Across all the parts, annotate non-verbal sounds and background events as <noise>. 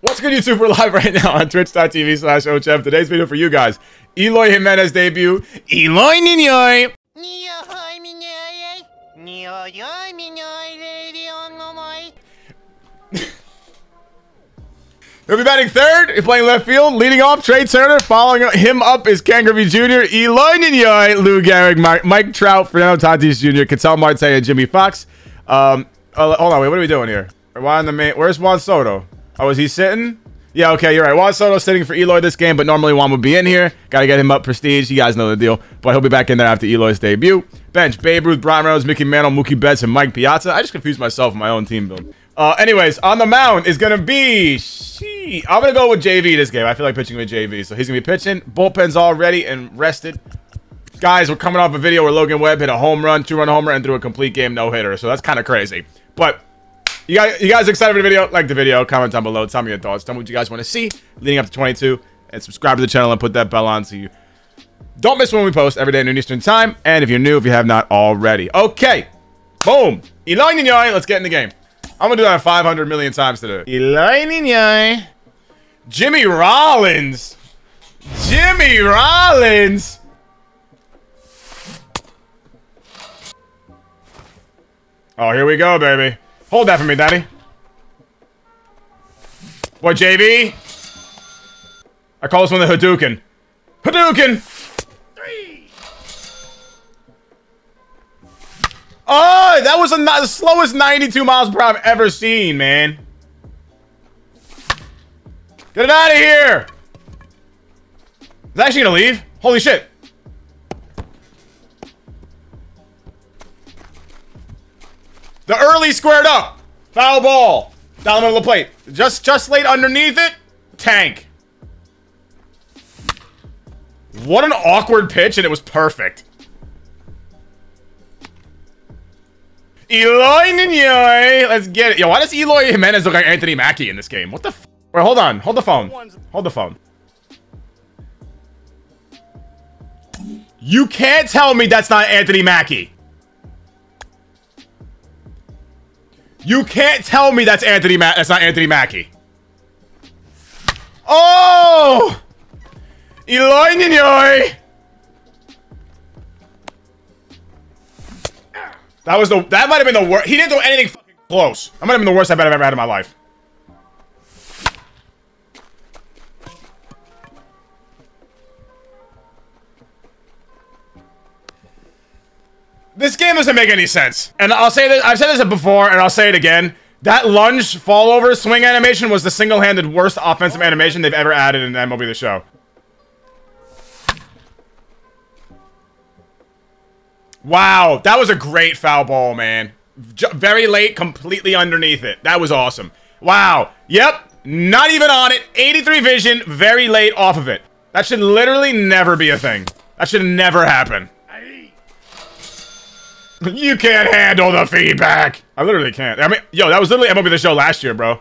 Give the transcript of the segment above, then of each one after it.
What's good, YouTube? We're live right now on twitch.tv slash OhChev. Today's video for you guys. Eloy Jimenez debut. Eloy Ninoy. He'll be batting third. He's playing left field. Leading off, Trea Turner. Following him up is Ken Griffey Jr., Eloy Ninoy, Lou Gehrig, Mike, Mike Trout, Fernando Tatis Jr., Ketel Marte, and Jimmie Foxx. Um, uh, hold on, wait, what are we doing here? Why on the main? Where's Juan Soto? Oh, is he sitting? Yeah, okay, you're right. Juan Soto sitting for Eloy this game, but normally Juan would be in here. Got to get him up prestige. You guys know the deal. But he'll be back in there after Eloy's debut. Bench, Babe Ruth, Bryan Reynolds, Mickey Mantle, Mookie Betts, and Mike Piazza. I just confused myself in my own team build. Uh, anyways, on the mound is going to be... I'm going to go with JV this game. I feel like pitching with JV. So he's going to be pitching. Bullpen's all ready and rested. Guys, we're coming off a video where Logan Webb hit a home run, two-run homer, and threw a complete game no-hitter. So that's kind of crazy. But... You guys, you guys excited for the video? Like the video, comment down below, tell me your thoughts, tell me what you guys want to see leading up to 22, and subscribe to the channel and put that bell on so you don't miss when we post every day at noon Eastern time, and if you're new, if you have not already. Okay, boom, Eloy Ninoy, let's get in the game. I'm gonna do that 500 million times today. Ninoy. Jimmy Rollins. Jimmy Rollins. Oh, here we go, baby. Hold that for me, daddy. What, JV? I call this one the Hadouken. Hadouken! Oh, that was a, the slowest 92 miles per hour I've ever seen, man. Get it out of here! Is that actually gonna leave? Holy shit. The early squared up. Foul ball. Down the middle of the plate. Just just laid underneath it. Tank. What an awkward pitch, and it was perfect. Eloy Ninoy. Let's get it. Yo, why does Eloy Jimenez look like Anthony Mackie in this game? What the f Wait, hold on. Hold the phone. Hold the phone. You can't tell me that's not Anthony Mackie. You can't tell me that's Anthony Ma that's not Anthony Mackie. Oh! Eloy Ninoy! That was the that might have been the worst. He didn't do anything close. That might have been the worst I bet I've ever had in my life. This game doesn't make any sense. And I'll say this- I've said this before and I'll say it again. That lunge fall over swing animation was the single-handed worst offensive animation they've ever added in MLB The Show. Wow, that was a great foul ball, man. J very late, completely underneath it. That was awesome. Wow. Yep, not even on it. 83 vision, very late off of it. That should literally never be a thing. That should never happen. <laughs> You can't handle the feedback. I literally can't. I mean, yo, that was literally MLB The Show last year, bro.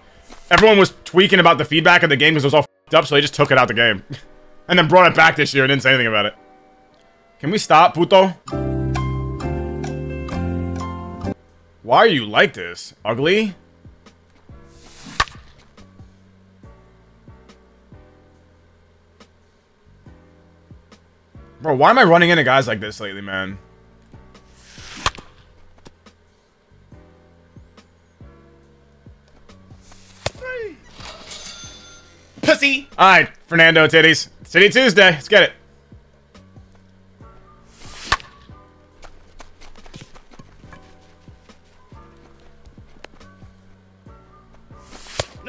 Everyone was tweaking about the feedback of the game because it was all up, so they just took it out the game. <laughs> and then brought it back this year and didn't say anything about it. Can we stop, puto? Why are you like this? Ugly? Bro, why am I running into guys like this lately, man? Pussy! Alright, Fernando Titties. City Tuesday. Let's get it.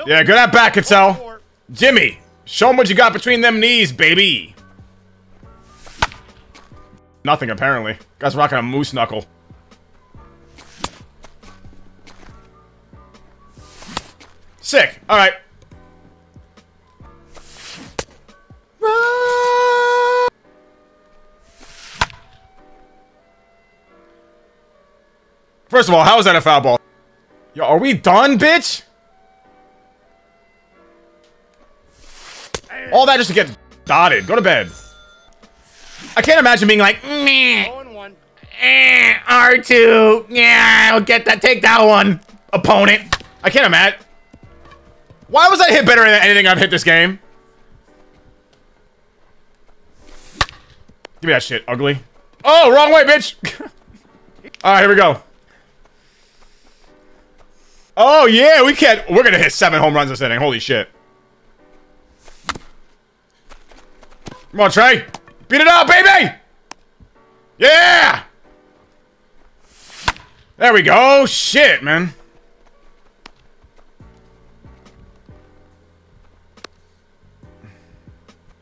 Yeah, good at back, Ketel. Jimmy, show him what you got between them knees, baby. Nothing, apparently. Guy's rocking a moose knuckle. Sick. All right. First of all, how is that a foul ball? Yo, are we done, bitch? All that just to get dotted. Go to bed. I can't imagine being like. Eh, R2. Yeah, I'll get that. Take that one, opponent. I can't imagine. Why was I hit better than anything I've hit this game? Give me that shit, ugly. Oh, wrong way, bitch. <laughs> All right, here we go. Oh, yeah, we can't. We're going to hit seven home runs this inning. Holy shit. Come on, Trey. Beat it up, baby. Yeah. There we go. Shit, man.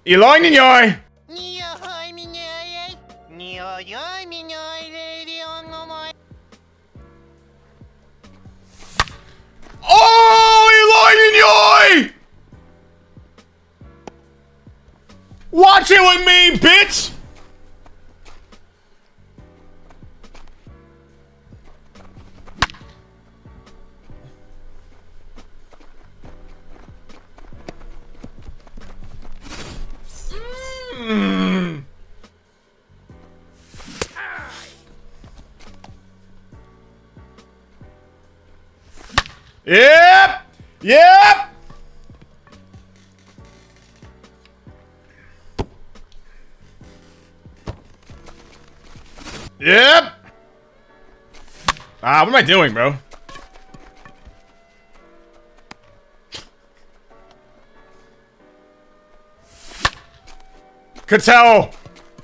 Eloy Ninoy. With me, bitch! Yep! Yep! Yep! Ah, what am I doing, bro? Ketel!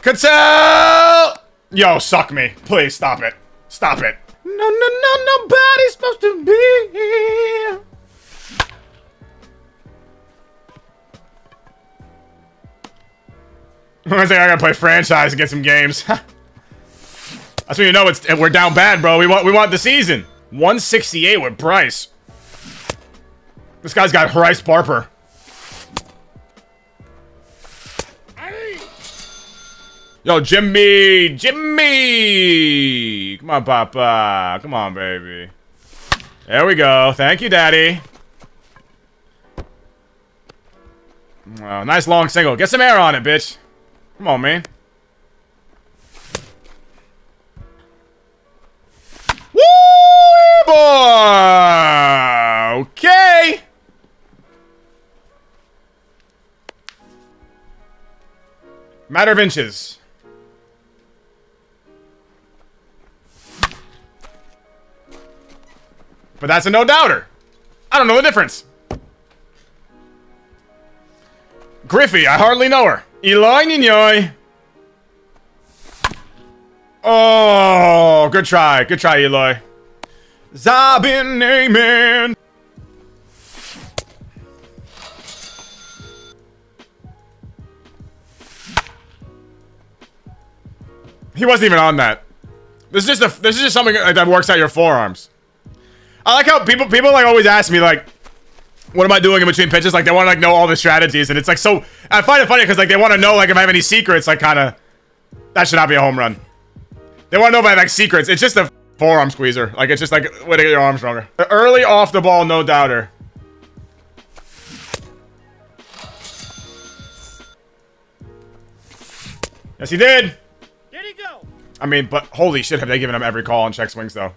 Ketel! Yo, suck me. Please, stop it. Stop it. No, no, no, nobody's supposed to be here. <laughs> I think I gotta play franchise and get some games. <laughs> That's when you know it's we're down bad, bro. We want we want the season. 168 with Bryce. This guy's got Bryce Barper. Yo, Jimmy! Jimmy! Come on, Papa. Come on, baby. There we go. Thank you, Daddy. Nice long single. Get some air on it, bitch. Come on, man. Matter of inches. But that's a no-doubter. I don't know the difference. Griffey, I hardly know her. Eloy Ninoy. Oh, good try. Good try, Eloy. Zabin Amen. He wasn't even on that. This is just a, this is just something that works out your forearms. I like how people people like always ask me like, what am I doing in between pitches? Like they want to like know all the strategies, and it's like so. I find it funny because like they want to know like if I have any secrets. Like kind of, that should not be a home run. They want to know if I have like secrets. It's just a forearm squeezer. Like it's just like way to get your arm stronger. Early off the ball, no doubter. Yes, he did. I mean, but holy shit, have they given him every call on check swings though?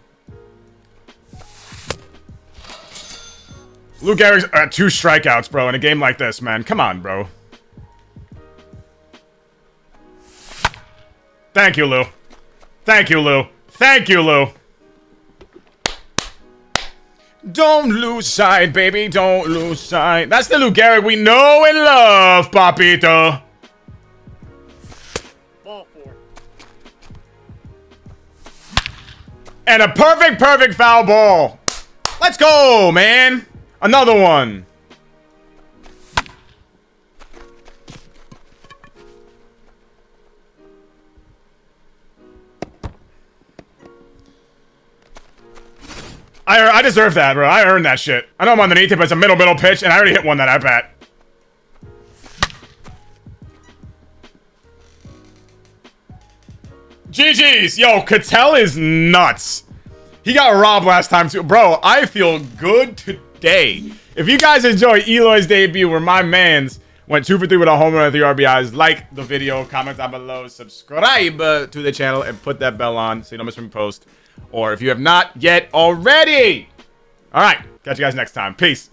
Lou Gehrig's at uh, two strikeouts, bro, in a game like this, man. Come on, bro. Thank you, Lou. Thank you, Lou. Thank you, Lou. Don't lose sight, baby. Don't lose sight. That's the Lou Gehrig we know and love, Papito. And a perfect, perfect foul ball. Let's go, man. Another one! I, I deserve that, bro. I earned that shit. I know I'm underneath it, but it's a middle, middle pitch, and I already hit one that I bet. GG's! Yo, Ketel is nuts. He got robbed last time, too. Bro, I feel good today. If you guys enjoy Eloy's debut, where my man's Went two for three with a home run and three RBIs. Like the video, comment down below, subscribe to the channel, and put that bell on so you don't miss me post. Or if you have not yet already. All right. Catch you guys next time. Peace.